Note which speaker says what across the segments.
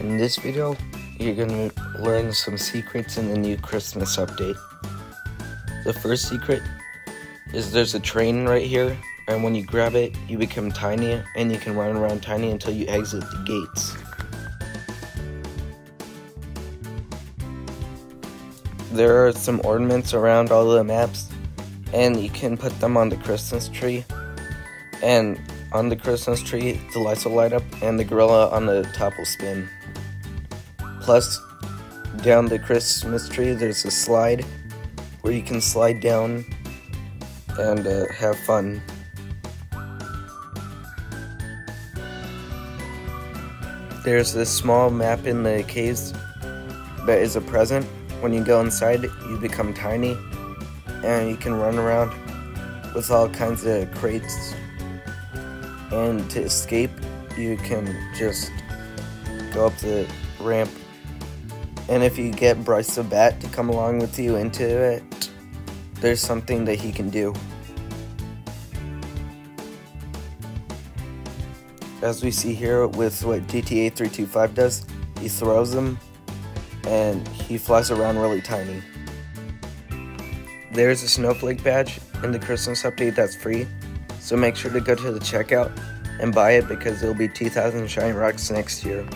Speaker 1: In this video, you're gonna learn some secrets in the new Christmas update. The first secret is there's a train right here, and when you grab it, you become tiny, and you can run around tiny until you exit the gates. There are some ornaments around all the maps, and you can put them on the Christmas tree. And on the Christmas tree, the lights will light up, and the gorilla on the top will spin. Plus, down the Christmas tree, there's a slide where you can slide down and uh, have fun. There's this small map in the caves that is a present. When you go inside, you become tiny and you can run around with all kinds of crates. And to escape, you can just go up the ramp. And if you get Bryce the Bat to come along with you into it, there's something that he can do. As we see here with what GTA 325 does, he throws them and he flies around really tiny. There's a snowflake badge in the Christmas update that's free, so make sure to go to the checkout and buy it because it'll be 2,000 shiny rocks next year.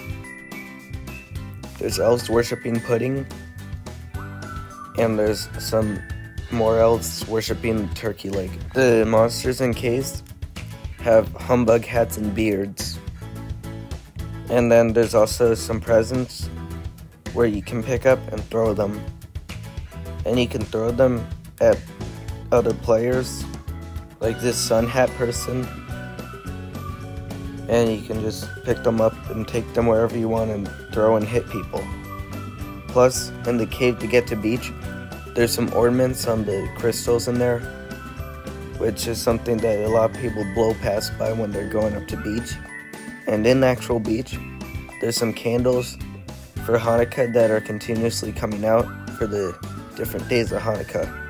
Speaker 1: There's elves worshipping pudding, and there's some more elves worshipping turkey leg. The monsters in caves have humbug hats and beards. And then there's also some presents where you can pick up and throw them. And you can throw them at other players, like this sun hat person. And you can just pick them up and take them wherever you want and throw and hit people. Plus, in the cave to get to beach, there's some ornaments on the crystals in there, which is something that a lot of people blow past by when they're going up to beach. And in actual beach, there's some candles for Hanukkah that are continuously coming out for the different days of Hanukkah.